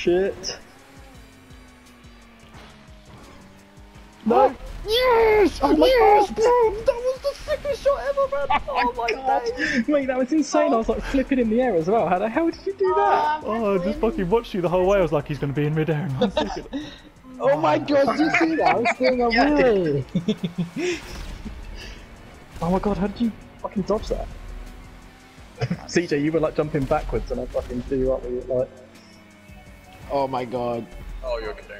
Shit. No. Yes! Oh my yes, God. bro! That was the sickest shot ever, man! Oh, my God. days! Mate, that was insane. I was like flipping in the air as well. How the hell did you do that? Oh, I just fucking watched you the whole way. I was like, he's going to be in midair in one second. Oh, oh my god, did you see that? I was doing a Yeah, Oh my god, how did you fucking dodge that? CJ, you were like jumping backwards and I fucking threw you up with it like. Oh my god. Oh, you're kidding.